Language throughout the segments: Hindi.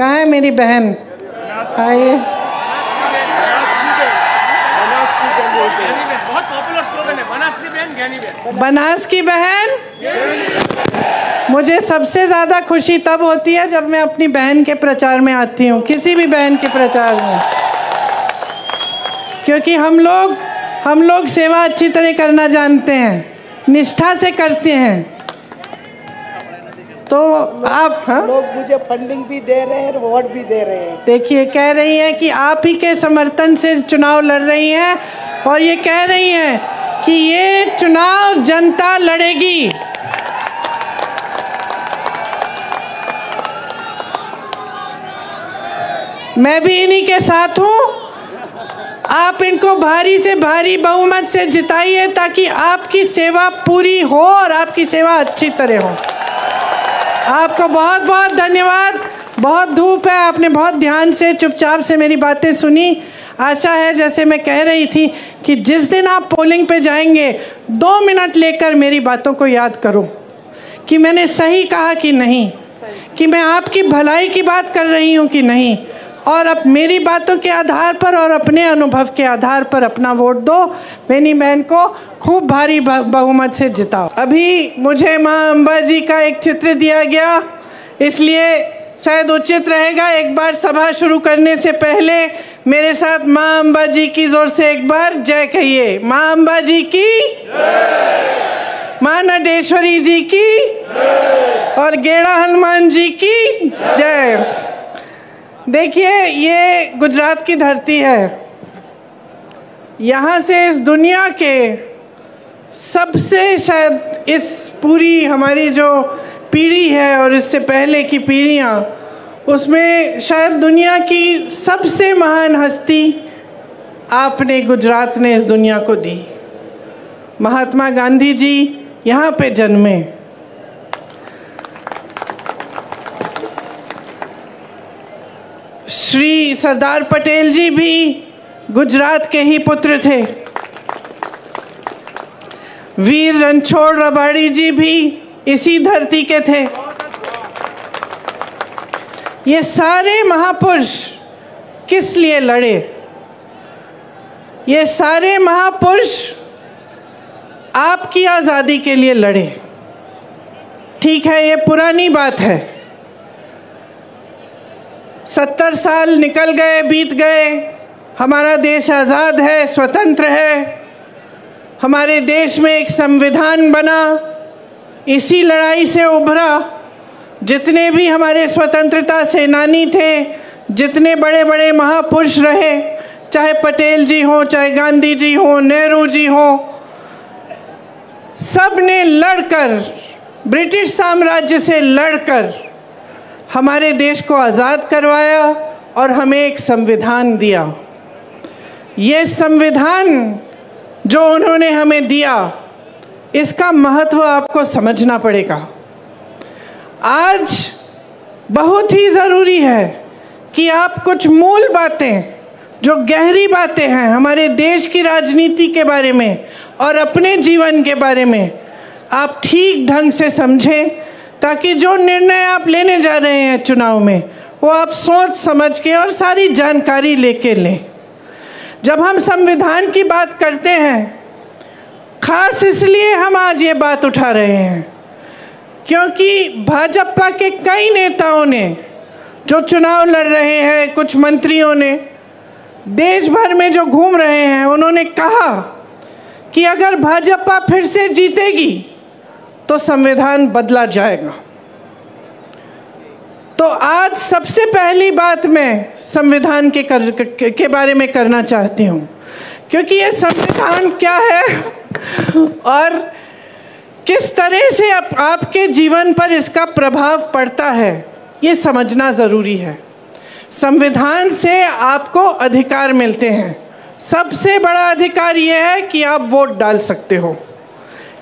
कहाँ है मेरी बहन? आइए। बनास की बहन? मुझे सबसे ज़्यादा खुशी तब होती है जब मैं अपनी बहन के प्रचार में आती हूँ, किसी भी बहन के प्रचार में। क्योंकि हम लोग हम लोग सेवा अच्छी तरह करना जानते हैं, निष्ठा से करते हैं। तो आप हाँ? लोग मुझे फंडिंग भी दे रहे हैं वोट भी दे रहे हैं। देखिए कह रही हैं कि आप ही के समर्थन से चुनाव लड़ रही हैं और ये कह रही हैं कि ये चुनाव जनता लड़ेगी। मैं भी इन्हीं के साथ हूँ। आप इनको भारी से भारी बहुमत से जिताइए ताकि आपकी सेवा पूरी हो और आपकी सेवा अच्छी तरह हो। आपको बहुत बहुत धन्यवाद। बहुत धूप है, आपने बहुत ध्यान से, चुपचाप से मेरी बातें सुनी। आशा है, जैसे मैं कह रही थी कि जिस दिन आप पोलिंग पे जाएँगे, दो मिनट लेकर मेरी बातों को याद करो। कि मैंने सही कहा कि नहीं? कि मैं आपकी भलाई की बात कर रही हूँ कि नहीं? और अब मेरी बातों के आधार पर और अपने अनुभव के आधार पर अपना वोट दो। मेरी बहन को खूब भारी बहुमत से जिताओ। अभी मुझे माँ अम्बा जी का एक चित्र दिया गया, इसलिए शायद उचित रहेगा एक बार सभा शुरू करने से पहले मेरे साथ माँ अम्बा जी की ज़ोर से एक बार जय कहिए। माँ अम्बा जी की माँ नडेश्वरी जी की और गेड़ा हनुमान जी की जय। देखिए, ये गुजरात की धरती है। यहाँ से इस दुनिया के सबसे शायद इस पूरी हमारी जो पीढ़ी है और इससे पहले की पीढ़ियाँ, उसमें शायद दुनिया की सबसे महान हस्ती आपने गुजरात ने इस दुनिया को दी। महात्मा गांधी जी यहाँ पे जन्मे। श्री सरदार पटेल जी भी गुजरात के ही पुत्र थे। वीर रणछोड़ रबाड़ी जी भी इसी धरती के थे। ये सारे महापुरुष किस लिए लड़े? ये सारे महापुरुष आपकी आज़ादी के लिए लड़े। ठीक है, ये पुरानी बात है। सत्तर साल निकल गए, बीत गए। हमारा देश आज़ाद है, स्वतंत्र है। हमारे देश में एक संविधान बना, इसी लड़ाई से उभरा। जितने भी हमारे स्वतंत्रता सेनानी थे, जितने बड़े बड़े महापुरुष रहे, चाहे पटेल जी हों, चाहे गांधी जी हों, नेहरू जी हों सबने लड़कर, ब्रिटिश साम्राज्य से लड़कर हमारे देश को आज़ाद करवाया और हमें एक संविधान दिया। ये संविधान जो उन्होंने हमें दिया, इसका महत्व आपको समझना पड़ेगा। आज बहुत ही ज़रूरी है कि आप कुछ मूल बातें, जो गहरी बातें हैं हमारे देश की राजनीति के बारे में और अपने जीवन के बारे में, आप ठीक ढंग से समझें। ताकि जो निर्णय आप लेने जा रहे हैं चुनाव में, वो आप सोच समझ के और सारी जानकारी लेके लें। जब हम संविधान की बात करते हैं, खास इसलिए हम आज ये बात उठा रहे हैं, क्योंकि भाजपा के कई नेताओं ने, जो चुनाव लड़ रहे हैं, कुछ मंत्रियों ने, देश भर में जो घूम रहे हैं, उन्होंने कहा कि अगर भाजपा फिर से जीतेगी तो संविधान बदला जाएगा। तो आज सबसे पहली बात मैं संविधान के कर, के, बारे में करना चाहती हूँ क्योंकि ये संविधान क्या है और किस तरह से आप, आपके जीवन पर इसका प्रभाव पड़ता है ये समझना ज़रूरी है। संविधान से आपको अधिकार मिलते हैं। सबसे बड़ा अधिकार ये है कि आप वोट डाल सकते हो।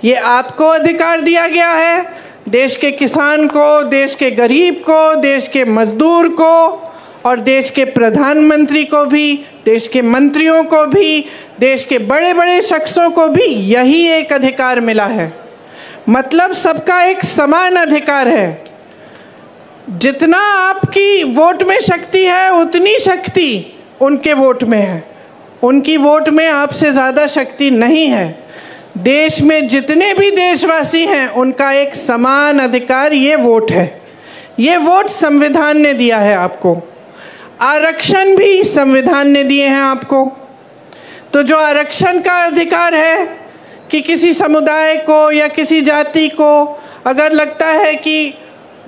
ये आपको अधिकार दिया गया है। देश के किसान को, देश के गरीब को, देश के मजदूर को और देश के प्रधानमंत्री को भी, देश के मंत्रियों को भी, देश के बड़े बड़े शख्सों को भी यही एक अधिकार मिला है। मतलब सबका एक समान अधिकार है। जितना आपकी वोट में शक्ति है, उतनी शक्ति उनके वोट में है। उनकी वोट में आपसे ज़्यादा शक्ति नहीं है। देश में जितने भी देशवासी हैं, उनका एक समान अधिकार, ये वोट है। ये वोट संविधान ने दिया है आपको। आरक्षण भी संविधान ने दिए हैं आपको। तो जो आरक्षण का अधिकार है कि किसी समुदाय को या किसी जाति को, अगर लगता है कि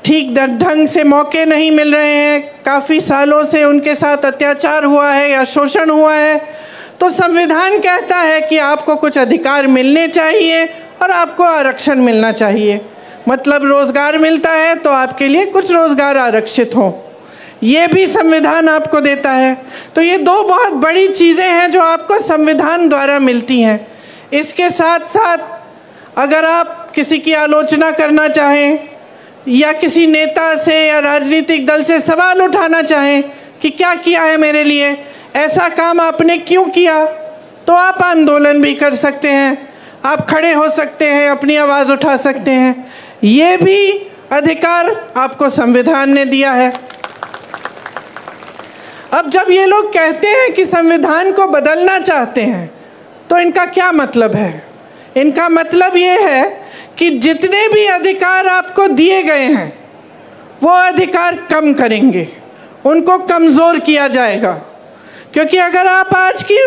ठीक ढंग से मौके नहीं मिल रहे हैं, काफ़ी सालों से उनके साथ अत्याचार हुआ है या शोषण हुआ है तो संविधान कहता है कि आपको कुछ अधिकार मिलने चाहिए और आपको आरक्षण मिलना चाहिए। मतलब रोज़गार मिलता है तो आपके लिए कुछ रोज़गार आरक्षित हो। ये भी संविधान आपको देता है। तो ये दो बहुत बड़ी चीज़ें हैं जो आपको संविधान द्वारा मिलती हैं। इसके साथ साथ अगर आप किसी की आलोचना करना चाहें या किसी नेता से या राजनीतिक दल से सवाल उठाना चाहें कि क्या किया है मेरे लिए ऐसा काम आपने क्यों किया? तो आप आंदोलन भी कर सकते हैं, आप खड़े हो सकते हैं, अपनी आवाज़ उठा सकते हैं। ये भी अधिकार आपको संविधान ने दिया है। अब जब ये लोग कहते हैं कि संविधान को बदलना चाहते हैं तो इनका क्या मतलब है? इनका मतलब ये है कि जितने भी अधिकार आपको दिए गए हैं, वो अधिकार कम करेंगे। उनको कमज़ोर किया जाएगा। क्योंकि अगर आप आज की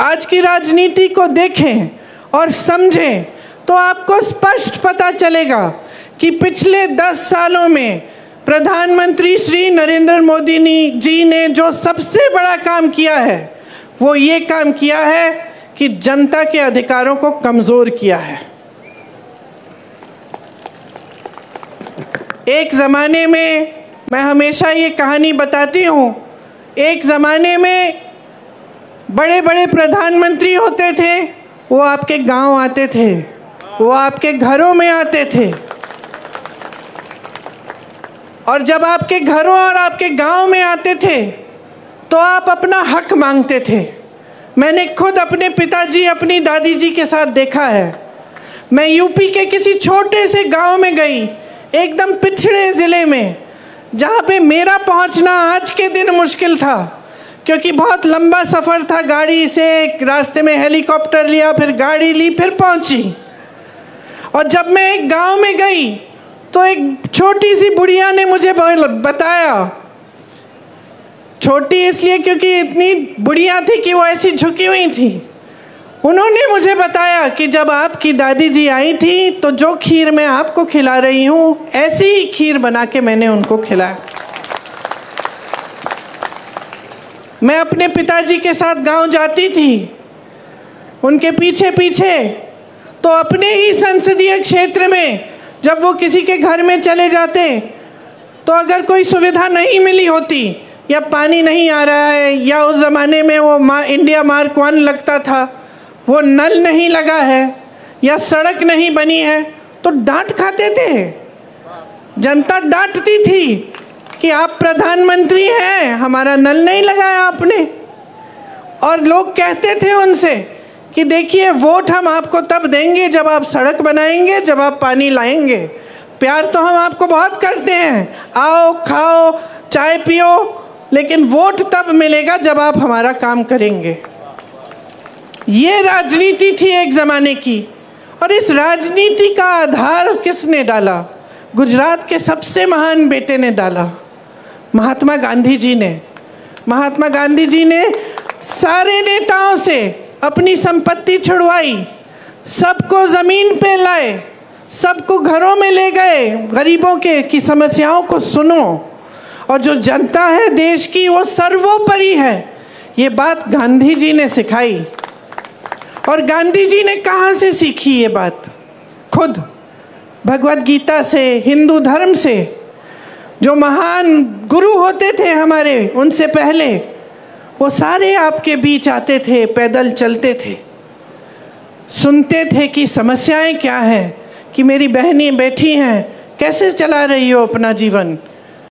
आज की राजनीति को देखें और समझें तो आपको स्पष्ट पता चलेगा कि पिछले दस सालों में प्रधानमंत्री श्री नरेंद्र मोदी जी ने जो सबसे बड़ा काम किया है, वो ये काम किया है कि जनता के अधिकारों को कमज़ोर किया है। एक ज़माने में मैं हमेशा ये कहानी बताती हूँ, एक ज़माने में बड़े बड़े प्रधानमंत्री होते थे, वो आपके गाँव आते थे, वो आपके घरों में आते थे। और जब आपके घरों और आपके गाँव में आते थे तो आप अपना हक मांगते थे। मैंने खुद अपने पिताजी, अपनी दादी जी के साथ देखा है। मैं यूपी के किसी छोटे से गाँव में गई, एकदम पिछड़े ज़िले में, जहाँ पे मेरा पहुँचना आज के दिन मुश्किल था। क्योंकि बहुत लंबा सफ़र था गाड़ी से रास्ते में हेलीकॉप्टर लिया, फिर गाड़ी ली, फिर पहुँची। और जब मैं एक गाँव में गई तो एक छोटी सी बुढ़िया ने मुझे बताया। छोटी इसलिए क्योंकि इतनी बुढ़िया थी कि वो ऐसी झुकी हुई थी। उन्होंने मुझे बताया कि जब आपकी दादी जी आई थी तो जो खीर मैं आपको खिला रही हूँ, ऐसी ही खीर बना के मैंने उनको खिलाया। मैं अपने पिताजी के साथ गाँव जाती थी, उनके पीछे पीछे तो अपने ही संसदीय क्षेत्र में जब वो किसी के घर में चले जाते तो अगर कोई सुविधा नहीं मिली होती, या पानी नहीं आ रहा है, या उस ज़माने में वो मा इंडिया मार्क वन लगता था, वो नल नहीं लगा है, या सड़क नहीं बनी है तो डांट खाते थे। जनता डांटती थी कि आप प्रधानमंत्री हैं। हमारा नल नहीं लगाया आपने। और लोग कहते थे उनसे कि देखिए, वोट हम आपको तब देंगे जब आप सड़क बनाएँगे, जब आप पानी लाएँगे। प्यार तो हम आपको बहुत करते हैं। आओ, खाओ, चाय पियो, लेकिन वोट तब मिलेगा जब आप हमारा काम करेंगे। ये राजनीति थी एक ज़माने की। और इस राजनीति का आधार किसने डाला? गुजरात के सबसे महान बेटे ने डाला। महात्मा गांधी जी ने, महात्मा गांधी जी ने सारे नेताओं से अपनी संपत्ति छुड़वाई, सबको ज़मीन पे लाए, सबको घरों में ले गए। गरीबों के, की समस्याओं को सुनो। और जो जनता है देश की, वो सर्वोपरि है। ये बात गांधी जी ने सिखाई। और गांधी जी ने कहाँ से सीखी ये बात? खुद। भगवत गीता से, हिंदू धर्म से। जो महान गुरु होते थे हमारे, उनसे पहले, वो सारे आपके बीच आते थे, पैदल चलते थे। सुनते थे कि समस्याएँ क्या हैं, कि मेरी बहनें बैठी हैं, कैसे चला रही हो अपना जीवन?